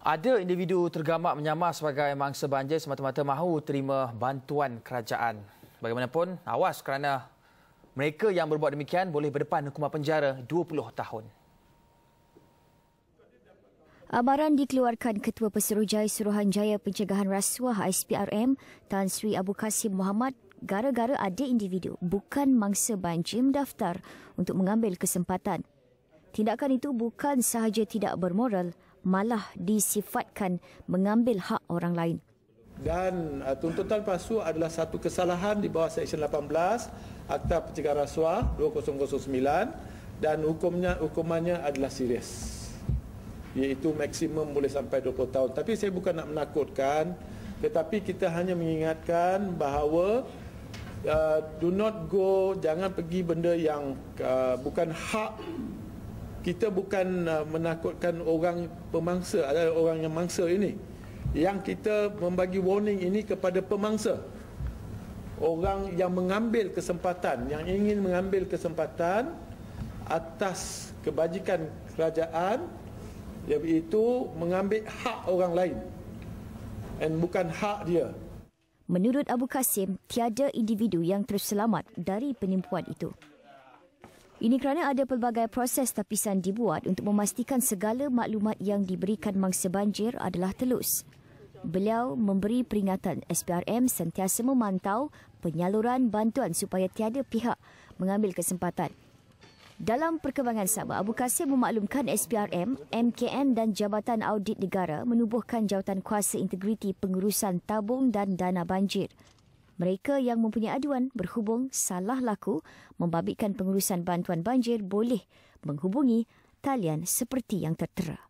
Ada individu tergamak menyamar sebagai mangsa banjir semata-mata mahu terima bantuan kerajaan. Bagaimanapun, awas kerana mereka yang berbuat demikian boleh berdepan hukuman penjara 20 tahun. Amaran dikeluarkan Ketua Pesuruhjaya Suruhanjaya Pencegahan Rasuah SPRM Tan Sri Abu Kasim Muhammad gara-gara ada individu bukan mangsa banjir mendaftar untuk mengambil kesempatan. Tindakan itu bukan sahaja tidak bermoral, malah disifatkan mengambil hak orang lain. Dan uh, tuntutan palsu adalah satu kesalahan di bawah Seksyen 18 Akta Pencegahan Rasuah 2009 dan hukumnya hukumannya adalah serius. Iaitu maksimum boleh sampai 20 tahun. Tapi saya bukan nak menakutkan tetapi kita hanya mengingatkan bahawa uh, do not go jangan pergi benda yang uh, bukan hak kita bukan uh, menakutkan orang pemangsa adalah orang yang mangsa ini. Yang kita membagi warning ini kepada pemangsa. Orang yang mengambil kesempatan yang ingin mengambil kesempatan atas kebajikan kerajaan iaitu mengambil hak orang lain. Dan bukan hak dia. Menurut Abu Kasim, tiada individu yang terselamat dari penipuan itu. Ini kerana ada pelbagai proses tapisan dibuat untuk memastikan segala maklumat yang diberikan mangsa banjir adalah telus. Beliau memberi peringatan SPRM sentiasa memantau penyaluran bantuan supaya tiada pihak mengambil kesempatan. Dalam perkembangan sama, Abu Kasim memaklumkan SPRM, MKN dan Jabatan Audit Negara menubuhkan jawatan kuasa integriti pengurusan tabung dan dana banjir mereka yang mempunyai aduan berhubung salah laku membabitkan pengurusan bantuan banjir boleh menghubungi talian seperti yang tertera.